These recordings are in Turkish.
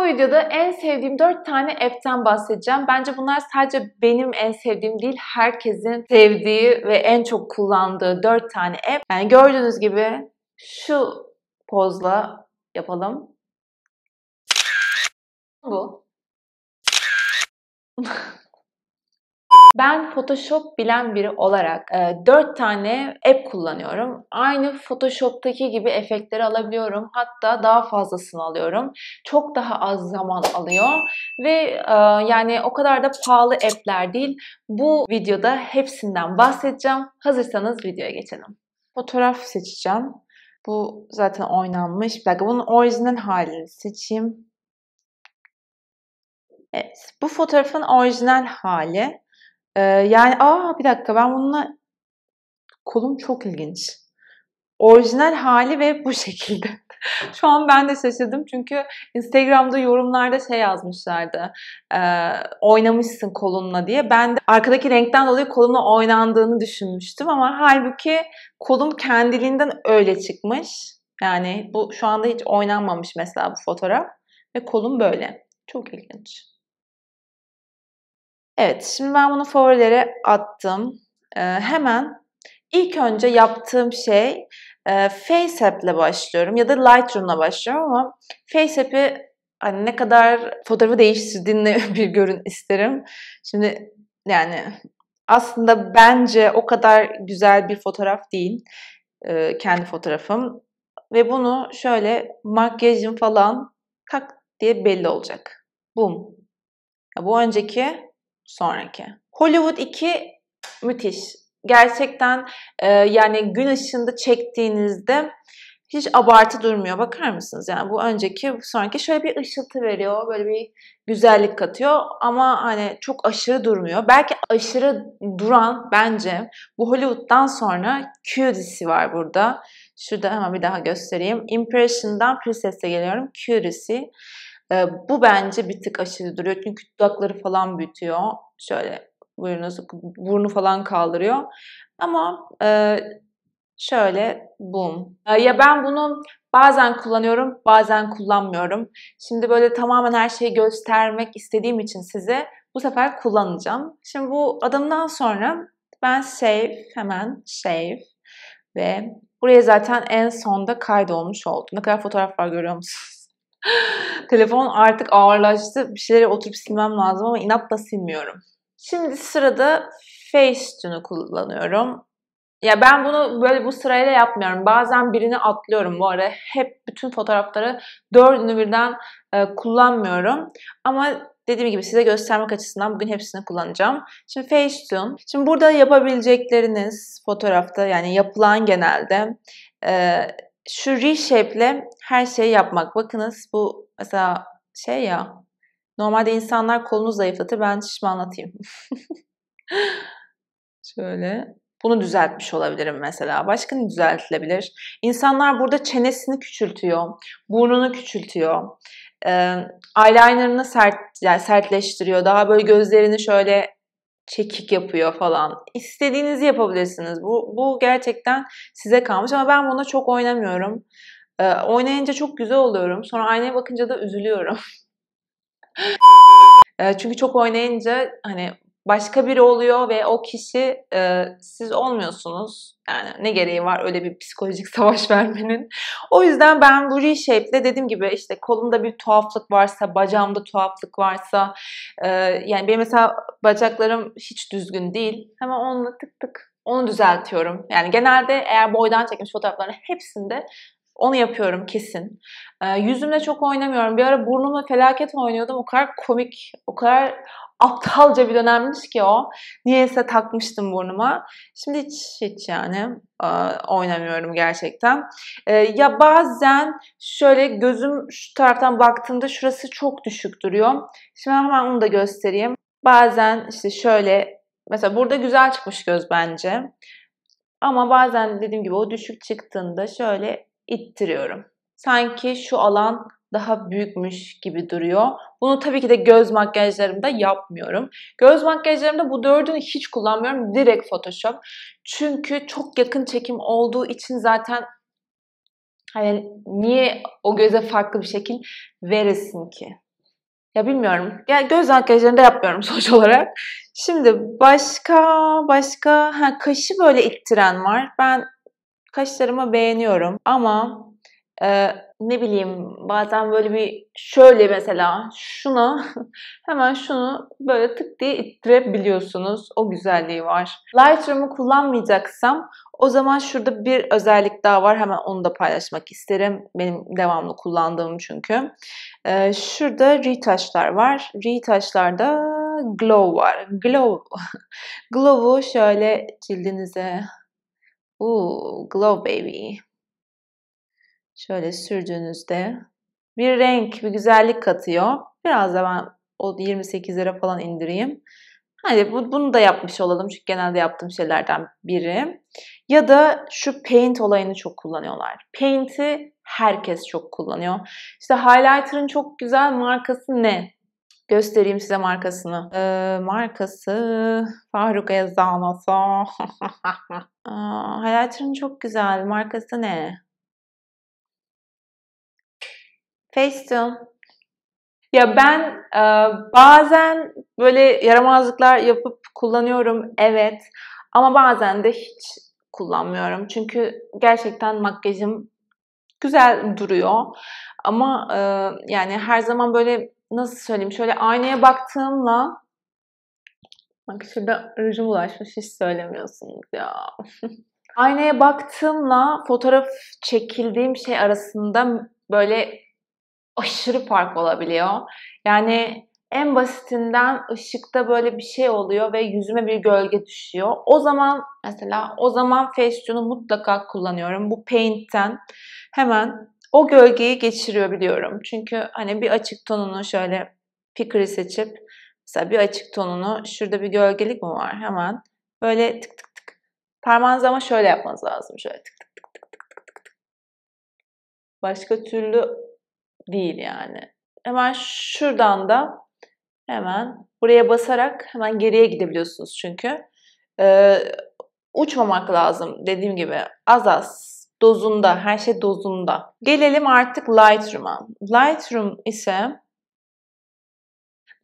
Bu videoda en sevdiğim 4 tane app'ten bahsedeceğim. Bence bunlar sadece benim en sevdiğim değil, herkesin sevdiği ve en çok kullandığı 4 tane app. Yani gördüğünüz gibi şu pozla yapalım. Bu. Ben Photoshop bilen biri olarak e, 4 tane app kullanıyorum. Aynı Photoshop'taki gibi efektleri alabiliyorum. Hatta daha fazlasını alıyorum. Çok daha az zaman alıyor ve e, yani o kadar da pahalı app'ler değil. Bu videoda hepsinden bahsedeceğim. Hazırsanız videoya geçelim. Fotoğraf seçeceğim. Bu zaten oynanmış. Bir dakika bunun orijinal halini seçeyim. Evet. Bu fotoğrafın orijinal hali. Ee, yani aa bir dakika ben bununla kolum çok ilginç. Orijinal hali ve bu şekilde. Şu an ben de şaşırdım çünkü Instagram'da yorumlarda şey yazmışlardı. E, oynamışsın kolunla diye. Ben de arkadaki renkten dolayı kolumla oynandığını düşünmüştüm ama halbuki kolum kendiliğinden öyle çıkmış. Yani bu şu anda hiç oynanmamış mesela bu fotoğraf ve kolum böyle. Çok ilginç. Evet, şimdi ben bunu favorilere attım. Ee, hemen ilk önce yaptığım şey e, FaceApp ile başlıyorum ya da Lightroom'la başlıyorum ama FaceApp'i hani ne kadar fotoğrafı değiştirdiğini bir görün isterim. Şimdi yani aslında bence o kadar güzel bir fotoğraf değil e, kendi fotoğrafım ve bunu şöyle makyajım falan tak diye belli olacak. Bum. Bu önceki sonraki. Hollywood 2 müthiş. Gerçekten e, yani gün ışığında çektiğinizde hiç abartı durmuyor. Bakar mısınız? Yani bu önceki, bu sonraki şöyle bir ışıltı veriyor. Böyle bir güzellik katıyor. Ama hani çok aşırı durmuyor. Belki aşırı duran bence bu Hollywood'dan sonra Q dizisi var burada. Şurada hemen bir daha göstereyim. Impression'dan Princess'e geliyorum. Q dizisi. E, bu bence bir tık aşırı duruyor. Çünkü dudakları falan büyütüyor. Şöyle buyurunuz, burnu falan kaldırıyor. Ama e, şöyle boom. E, ya ben bunu bazen kullanıyorum, bazen kullanmıyorum. Şimdi böyle tamamen her şeyi göstermek istediğim için size bu sefer kullanacağım. Şimdi bu adımdan sonra ben save, hemen save ve buraya zaten en sonda kaydolmuş oldu. Ne kadar fotoğraf var görüyor musunuz? Telefon artık ağırlaştı. Bir şeyleri oturup silmem lazım ama inatla silmiyorum. Şimdi sırada Facetune'u kullanıyorum. Ya ben bunu böyle bu sırayla yapmıyorum. Bazen birini atlıyorum bu ara. Hep bütün fotoğrafları dördünü birden e, kullanmıyorum. Ama dediğim gibi size göstermek açısından bugün hepsini kullanacağım. Şimdi Facetune. Şimdi burada yapabilecekleriniz fotoğrafta yani yapılan genelde e, şu reshape'le her şeyi yapmak. Bakınız bu mesela şey ya normalde insanlar kolunu zayıflatır. Ben şimdi anlatayım. Şöyle. Bunu düzeltmiş olabilirim mesela. Başka ne düzeltilebilir? İnsanlar burada çenesini küçültüyor. Burnunu küçültüyor. E, eyelinerını sert, yani sertleştiriyor. Daha böyle gözlerini şöyle çekik yapıyor falan. İstediğinizi yapabilirsiniz. Bu, bu gerçekten size kalmış ama ben buna çok oynamıyorum. Ee, oynayınca çok güzel oluyorum. Sonra aynaya bakınca da üzülüyorum. ee, çünkü çok oynayınca hani başka biri oluyor ve o kişi e, siz olmuyorsunuz. Yani ne gereği var öyle bir psikolojik savaş vermenin. O yüzden ben bu reshape'le dediğim gibi işte kolumda bir tuhaflık varsa, bacağımda tuhaflık varsa e, yani benim mesela bacaklarım hiç düzgün değil. Hemen onunla tık tık onu düzeltiyorum. Yani genelde eğer boydan çekmiş fotoğrafların hepsinde onu yapıyorum kesin. Ee, yüzümle çok oynamıyorum. Bir ara burnumla felaket oynuyordum. O kadar komik, o kadar aptalca bir dönemmiş ki o. Niyeyse takmıştım burnuma. Şimdi hiç hiç yani e, oynamıyorum gerçekten. E, ya bazen şöyle gözüm şu taraftan baktığımda şurası çok düşük duruyor. Şimdi hemen onu da göstereyim. Bazen işte şöyle mesela burada güzel çıkmış göz bence. Ama bazen dediğim gibi o düşük çıktığında şöyle ittiriyorum. Sanki şu alan daha büyükmüş gibi duruyor. Bunu tabii ki de göz makyajlarımda yapmıyorum. Göz makyajlarımda bu dördünü hiç kullanmıyorum. Direkt Photoshop. Çünkü çok yakın çekim olduğu için zaten hani niye o göze farklı bir şekil veresin ki? Ya bilmiyorum. Ya göz makyajlarında yapmıyorum sonuç olarak. Şimdi başka başka ha kaşı böyle ittiren var. Ben kaşlarımı beğeniyorum ama e, ne bileyim bazen böyle bir şöyle mesela şuna hemen şunu böyle tık diye ittirebiliyorsunuz. O güzelliği var. Lightroom'u kullanmayacaksam o zaman şurada bir özellik daha var. Hemen onu da paylaşmak isterim. Benim devamlı kullandığım çünkü. Ee, şurada retouchlar var. Retouchlarda glow var. Glow. Glow'u şöyle cildinize Ooh, glow baby. Şöyle sürdüğünüzde bir renk, bir güzellik katıyor. Biraz da ben o 28'lere falan indireyim. Hani bu, bunu da yapmış olalım çünkü genelde yaptığım şeylerden biri. Ya da şu paint olayını çok kullanıyorlar. Paint'i herkes çok kullanıyor. İşte highlighter'ın çok güzel markası ne? Göstereyim size markasını. Ee, markası Faruk Ezanası. highlighter'ın çok güzel. Markası ne? Facetune. Ya ben e, bazen böyle yaramazlıklar yapıp kullanıyorum evet ama bazen de hiç kullanmıyorum. Çünkü gerçekten makyajım güzel duruyor. Ama e, yani her zaman böyle nasıl söyleyeyim şöyle aynaya baktığımla bak şurada rujum ulaşmış hiç söylemiyorsunuz ya. aynaya baktığımla fotoğraf çekildiğim şey arasında böyle aşırı fark olabiliyor. Yani en basitinden ışıkta böyle bir şey oluyor ve yüzüme bir gölge düşüyor. O zaman mesela o zaman Facetune'u mutlaka kullanıyorum. Bu Paint'ten hemen o gölgeyi geçiriyor biliyorum. Çünkü hani bir açık tonunu şöyle fikri seçip mesela bir açık tonunu şurada bir gölgelik mi var hemen böyle tık tık tık parmağınızı ama şöyle yapmanız lazım. Şöyle tık tık tık tık tık tık tık. Başka türlü değil yani. Hemen şuradan da hemen buraya basarak hemen geriye gidebiliyorsunuz çünkü. Ee, uçmamak lazım dediğim gibi az az dozunda her şey dozunda. Gelelim artık Lightroom'a. Lightroom ise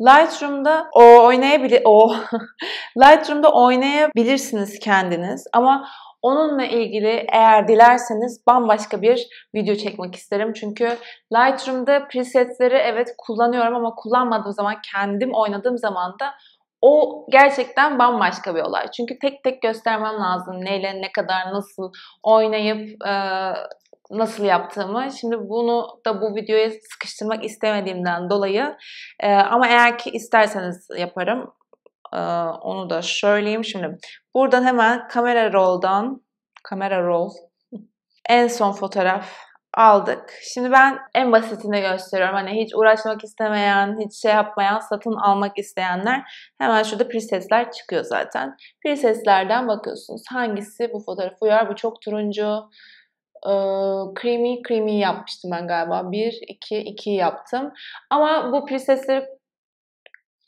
Lightroom'da o oynayabilir o Lightroom'da oynayabilirsiniz kendiniz ama Onunla ilgili eğer dilerseniz bambaşka bir video çekmek isterim. Çünkü Lightroom'da presetleri evet kullanıyorum ama kullanmadığım zaman kendim oynadığım zaman da o gerçekten bambaşka bir olay. Çünkü tek tek göstermem lazım neyle ne kadar nasıl oynayıp e, nasıl yaptığımı. Şimdi bunu da bu videoya sıkıştırmak istemediğimden dolayı e, ama eğer ki isterseniz yaparım. Ee, onu da söyleyeyim. Şimdi buradan hemen kamera roll'dan kamera roll en son fotoğraf aldık. Şimdi ben en basitini gösteriyorum. Hani hiç uğraşmak istemeyen, hiç şey yapmayan, satın almak isteyenler hemen şurada presetler çıkıyor zaten. Presetlerden bakıyorsunuz. Hangisi bu fotoğraf uyar? Bu çok turuncu. Ee, creamy creamy yapmıştım ben galiba. 1, 2, 2 yaptım. Ama bu presetleri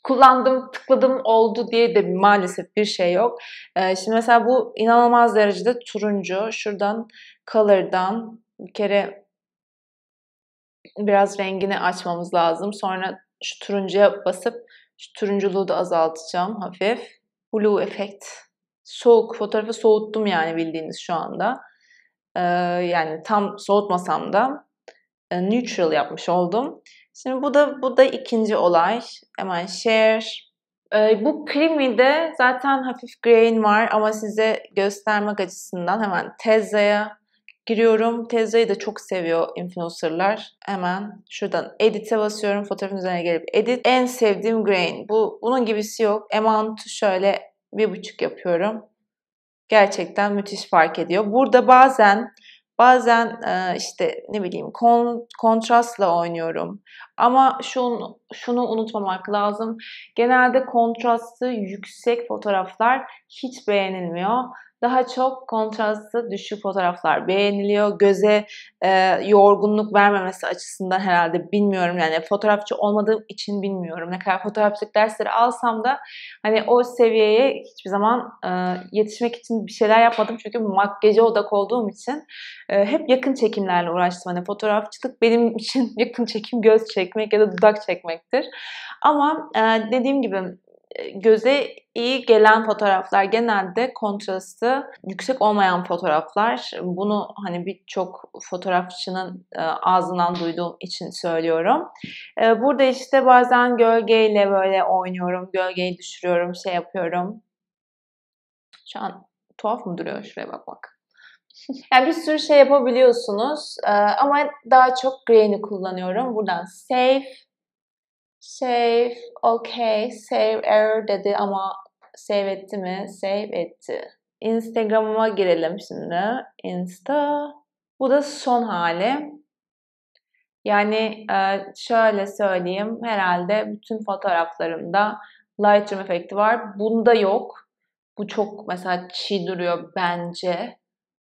kullandım, tıkladım oldu diye de maalesef bir şey yok. Ee, şimdi mesela bu inanılmaz derecede turuncu. Şuradan color'dan bir kere biraz rengini açmamız lazım. Sonra şu turuncuya basıp şu turunculuğu da azaltacağım hafif. Blue effect. Soğuk. Fotoğrafı soğuttum yani bildiğiniz şu anda. Ee, yani tam soğutmasam da e, neutral yapmış oldum. Şimdi bu da bu da ikinci olay. Hemen share. Ee, bu de zaten hafif grain var ama size göstermek açısından hemen Tezza'ya giriyorum. Tezza'yı da çok seviyor influencerlar. Hemen şuradan edit'e basıyorum. Fotoğrafın üzerine gelip edit. En sevdiğim grain. Bu bunun gibisi yok. Amount şöyle bir buçuk yapıyorum. Gerçekten müthiş fark ediyor. Burada bazen Bazen e, işte ne bileyim kon, kontrastla oynuyorum. Ama şunu, şunu unutmamak lazım. Genelde kontrastı yüksek fotoğraflar hiç beğenilmiyor. Daha çok kontrastı düşük fotoğraflar beğeniliyor. Göze e, yorgunluk vermemesi açısından herhalde bilmiyorum yani fotoğrafçı olmadığım için bilmiyorum. Ne kadar fotoğrafçılık dersleri alsam da hani o seviyeye hiçbir zaman e, yetişmek için bir şeyler yapmadım. Çünkü makyaja odak olduğum için e, hep yakın çekimlerle uğraştım. Hani fotoğrafçılık benim için yakın çekim göz çekmek ya da dudak çekmektir. Ama e, dediğim gibi göze iyi gelen fotoğraflar genelde kontrastı yüksek olmayan fotoğraflar. Bunu hani birçok fotoğrafçının e, ağzından duyduğum için söylüyorum. E, burada işte bazen gölgeyle böyle oynuyorum, gölgeyi düşürüyorum, şey yapıyorum. Şu an tuhaf mı duruyor? Şuraya bak bak. yani bir sürü şey yapabiliyorsunuz e, ama daha çok grain'i kullanıyorum. Buradan save Save, okay, save error dedi ama save etti mi? Save etti. Instagram'ıma girelim şimdi. Insta. Bu da son hali. Yani e, şöyle söyleyeyim. Herhalde bütün fotoğraflarımda Lightroom efekti var. Bunda yok. Bu çok mesela çiğ duruyor bence.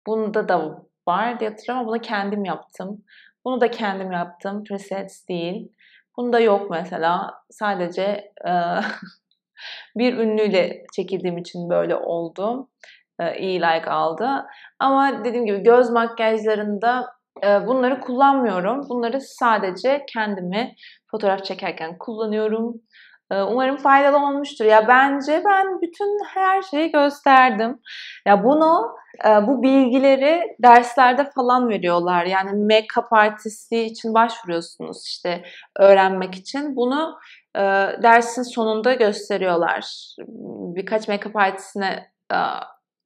Bunda da var diye hatırlıyorum ama bunu kendim yaptım. Bunu da kendim yaptım. Presets değil. Bunda yok mesela. Sadece e, bir ünlüyle çekildiğim için böyle oldu. E, iyi like aldı. Ama dediğim gibi göz makyajlarında e, bunları kullanmıyorum. Bunları sadece kendimi fotoğraf çekerken kullanıyorum. Ee, umarım faydalı olmuştur. Ya bence ben bütün her şeyi gösterdim. Ya bunu, e, bu bilgileri derslerde falan veriyorlar. Yani make-up artisti için başvuruyorsunuz işte öğrenmek için. Bunu e, dersin sonunda gösteriyorlar. Birkaç make-up artistine e,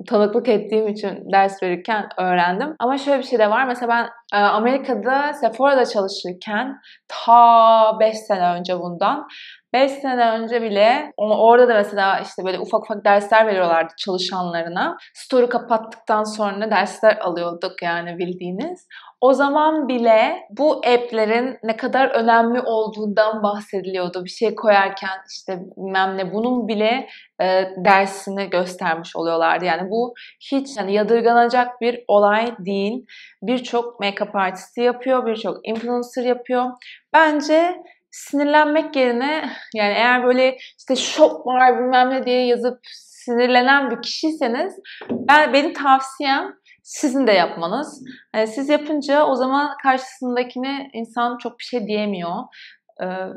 tanıklık ettiğim için ders verirken öğrendim. Ama şöyle bir şey de var. Mesela ben Amerika'da Sephora'da çalışırken ta 5 sene önce bundan 5 sene önce bile orada da mesela işte böyle ufak ufak dersler veriyorlardı çalışanlarına. Story kapattıktan sonra dersler alıyorduk yani bildiğiniz. O zaman bile bu app'lerin ne kadar önemli olduğundan bahsediliyordu. Bir şey koyarken işte bilmem ne bunun bile e, dersini göstermiş oluyorlardı. Yani bu hiç yani yadırganacak bir olay değil. Birçok make-up artisti yapıyor, birçok influencer yapıyor. Bence sinirlenmek yerine yani eğer böyle işte şok var bilmem ne diye yazıp sinirlenen bir kişiyseniz ben benim tavsiyem sizin de yapmanız. Yani siz yapınca o zaman karşısındakine insan çok bir şey diyemiyor.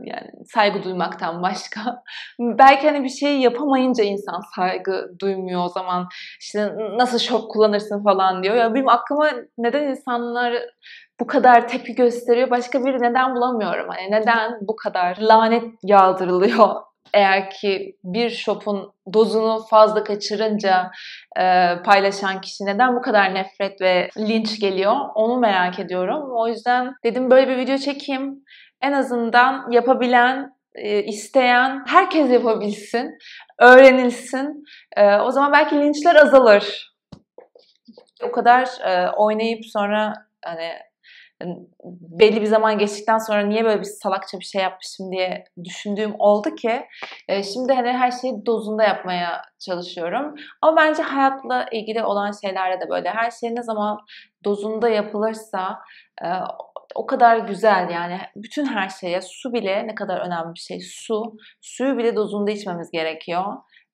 Yani saygı duymaktan başka. Belki hani bir şey yapamayınca insan saygı duymuyor o zaman. İşte nasıl şok kullanırsın falan diyor. Ya benim aklıma neden insanlar bu kadar tepki gösteriyor. Başka bir neden bulamıyorum. Hani neden bu kadar lanet yağdırılıyor eğer ki bir shop'un dozunu fazla kaçırınca e, paylaşan kişi neden bu kadar nefret ve linç geliyor onu merak ediyorum. O yüzden dedim böyle bir video çekeyim. En azından yapabilen, e, isteyen herkes yapabilsin, öğrenilsin. E, o zaman belki linçler azalır. O kadar e, oynayıp sonra hani belli bir zaman geçtikten sonra niye böyle bir salakça bir şey yapmışım diye düşündüğüm oldu ki şimdi hani her şeyi dozunda yapmaya çalışıyorum. Ama bence hayatla ilgili olan şeylerde de böyle her şey ne zaman dozunda yapılırsa o kadar güzel yani bütün her şeye su bile ne kadar önemli bir şey su suyu bile dozunda içmemiz gerekiyor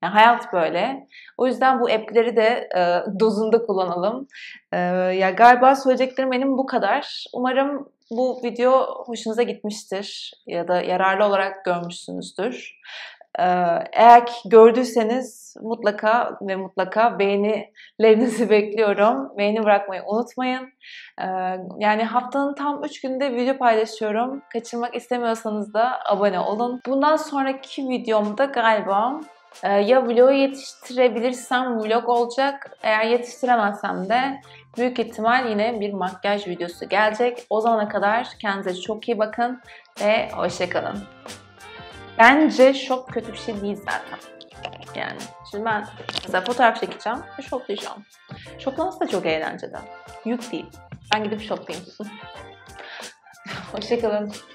yani hayat böyle. O yüzden bu app'leri de e, dozunda kullanalım. E, ya galiba söyleyeceklerim benim bu kadar. Umarım bu video hoşunuza gitmiştir ya da yararlı olarak görmüşsünüzdür. E, eğer gördüyseniz mutlaka ve mutlaka beğenilerinizi bekliyorum. Beğeni bırakmayı unutmayın. E, yani haftanın tam 3 günde video paylaşıyorum. Kaçırmak istemiyorsanız da abone olun. Bundan sonraki videomda galiba ee, ya vlogu yetiştirebilirsem vlog olacak. Eğer yetiştiremezsem de büyük ihtimal yine bir makyaj videosu gelecek. O zamana kadar kendinize çok iyi bakın ve hoşçakalın. Bence şok kötü bir şey değil zaten. Yani şimdi ben mesela fotoğraf çekeceğim ve şoklayacağım. Şoklaması da çok eğlenceli. Yük değil. Ben gidip şoklayayım. Hoşçakalın.